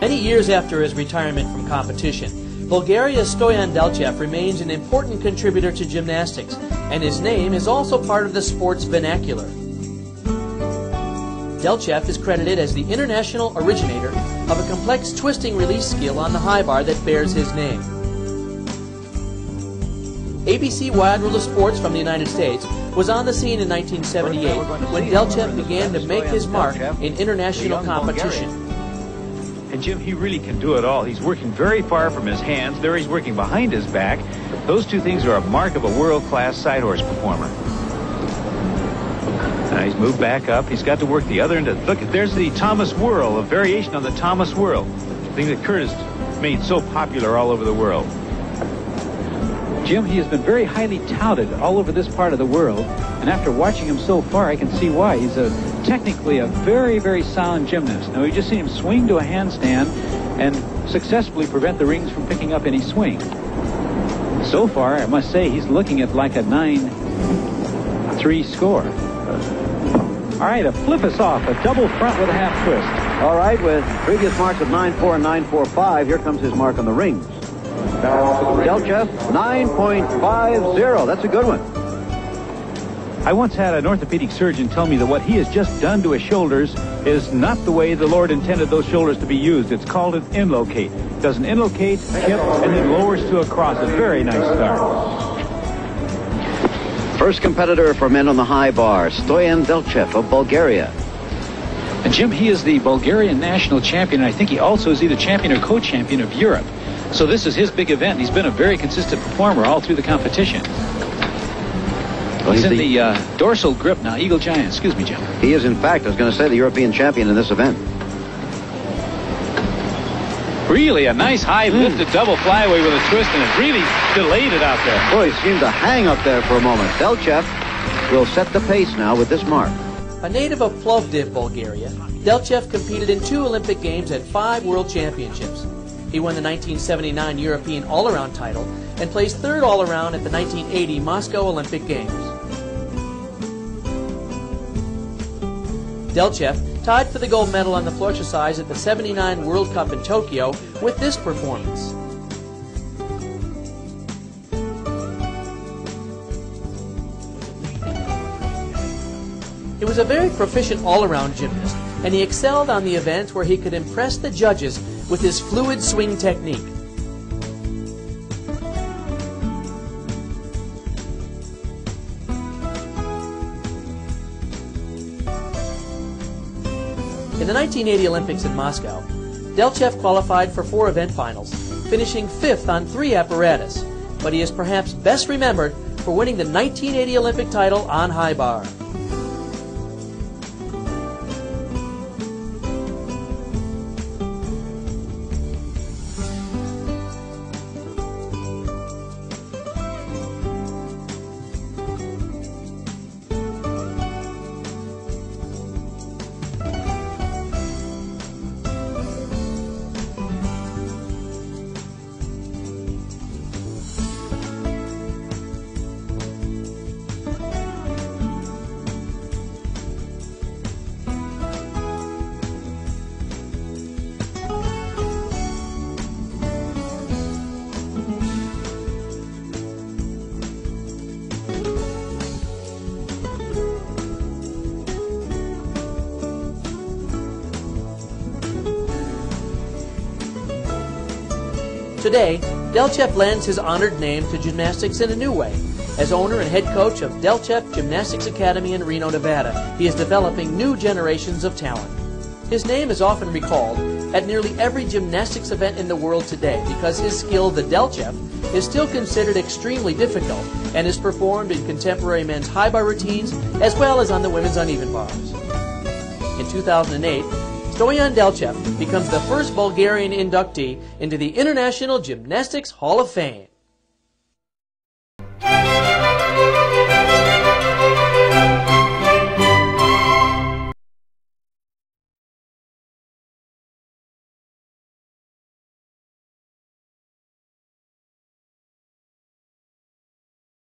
Many years after his retirement from competition, Bulgaria's Stoyan Deltchev remains an important contributor to gymnastics, and his name is also part of the sports vernacular. Deltchev is credited as the international originator of a complex twisting release skill on the high bar that bears his name. ABC Wide World of Sports from the United States was on the scene in 1978 when Deltchev began to make his mark in international competition. And Jim, he really can do it all. He's working very far from his hands. There he's working behind his back. Those two things are a mark of a world-class side horse performer. Now he's moved back up. He's got to work the other end. Of, look, there's the Thomas Whirl, a variation on the Thomas Whirl, the thing that Curtis made so popular all over the world. Jim, he has been very highly touted all over this part of the world, and after watching him so far, I can see why. He's a technically a very, very sound gymnast. Now, we just seen him swing to a handstand and successfully prevent the rings from picking up any swing. So far, I must say, he's looking at like a 9-3 score. All right, a flip us off, a double front with a half twist. All right, with previous marks of 9-4 and 9-4-5, here comes his mark on the rings. Deltchev, 9.50. That's a good one. I once had an orthopedic surgeon tell me that what he has just done to his shoulders is not the way the Lord intended those shoulders to be used. It's called an inlocate. Does an inlocate, hip, and then lowers to a cross. A very nice start. First competitor for men on the high bar, Stoyan Deltchev of Bulgaria. And Jim, he is the Bulgarian national champion, and I think he also is either champion or co-champion of Europe. So this is his big event. He's been a very consistent performer all through the competition. Well, he's, he's in the, the uh, dorsal grip now, Eagle Giant. Excuse me, Jim. He is, in fact, I was going to say, the European champion in this event. Really a nice high mm. lifted double flyaway with a twist, and it really delayed it out there. Boy, he seemed to hang up there for a moment. Deltchev will set the pace now with this mark. A native of Plovdiv, Bulgaria, Deltchev competed in two Olympic Games and five World Championships. He won the 1979 European All-Around title and placed third all-around at the 1980 Moscow Olympic Games. Deltchev tied for the gold medal on the floor exercise at the 79 World Cup in Tokyo with this performance. He was a very proficient all-around gymnast, and he excelled on the events where he could impress the judges with his fluid swing technique. In the 1980 Olympics in Moscow, Deltchev qualified for four event finals, finishing fifth on three apparatus, but he is perhaps best remembered for winning the 1980 Olympic title on high bar. Today, Deltchev lends his honored name to gymnastics in a new way. As owner and head coach of Deltchev Gymnastics Academy in Reno, Nevada, he is developing new generations of talent. His name is often recalled at nearly every gymnastics event in the world today because his skill, the Deltchev, is still considered extremely difficult and is performed in contemporary men's high bar routines as well as on the women's uneven bars. In 2008, Stoyan Deltchev becomes the first Bulgarian inductee into the International Gymnastics Hall of Fame.